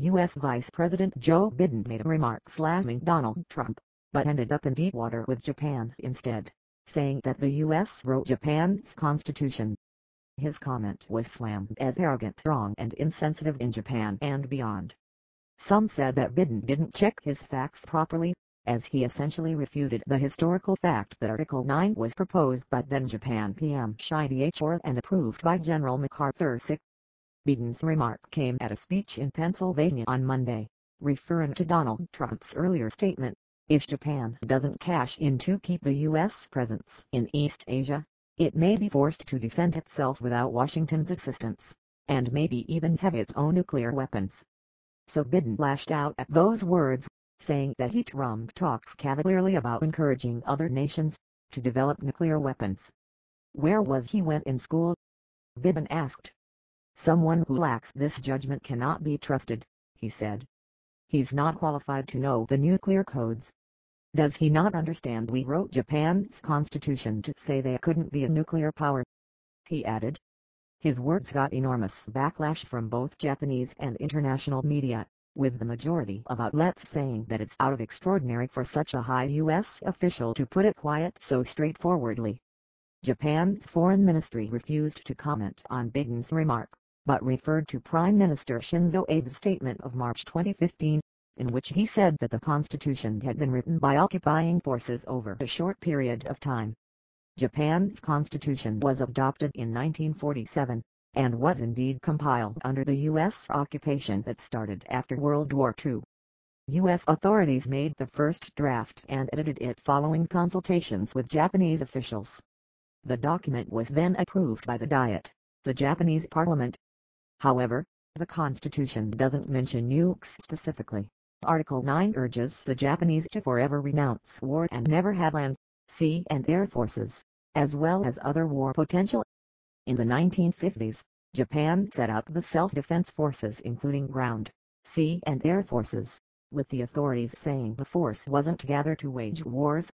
U.S. Vice President Joe Biden made a remark slamming Donald Trump, but ended up in deep water with Japan instead, saying that the U.S. wrote Japan's constitution. His comment was slammed as arrogant, wrong and insensitive in Japan and beyond. Some said that Biden didn't check his facts properly, as he essentially refuted the historical fact that Article 9 was proposed by then Japan PM Shidehara and approved by General MacArthur. Biden's remark came at a speech in Pennsylvania on Monday, referring to Donald Trump's earlier statement, if Japan doesn't cash in to keep the U.S. presence in East Asia, it may be forced to defend itself without Washington's assistance, and maybe even have its own nuclear weapons. So Biden lashed out at those words, saying that he Trump talks cavalierly about encouraging other nations to develop nuclear weapons. Where was he when in school? Biden asked. Someone who lacks this judgment cannot be trusted, he said. He's not qualified to know the nuclear codes. Does he not understand we wrote Japan's constitution to say they couldn't be a nuclear power? He added. His words got enormous backlash from both Japanese and international media, with the majority of outlets saying that it's out of extraordinary for such a high U.S. official to put it quiet so straightforwardly. Japan's foreign ministry refused to comment on Biden's remark, but referred to Prime Minister Shinzo Abe's statement of March 2015, in which he said that the Constitution had been written by occupying forces over a short period of time. Japan's constitution was adopted in 1947, and was indeed compiled under the U.S. occupation that started after World War II. U.S. authorities made the first draft and edited it following consultations with Japanese officials. The document was then approved by the Diet, the Japanese parliament. However, the constitution doesn't mention nukes specifically. Article 9 urges the Japanese to forever renounce war and never have land, sea and air forces, as well as other war potential. In the 1950s, Japan set up the self-defense forces including ground, sea and air forces, with the authorities saying the force wasn't gathered to wage wars,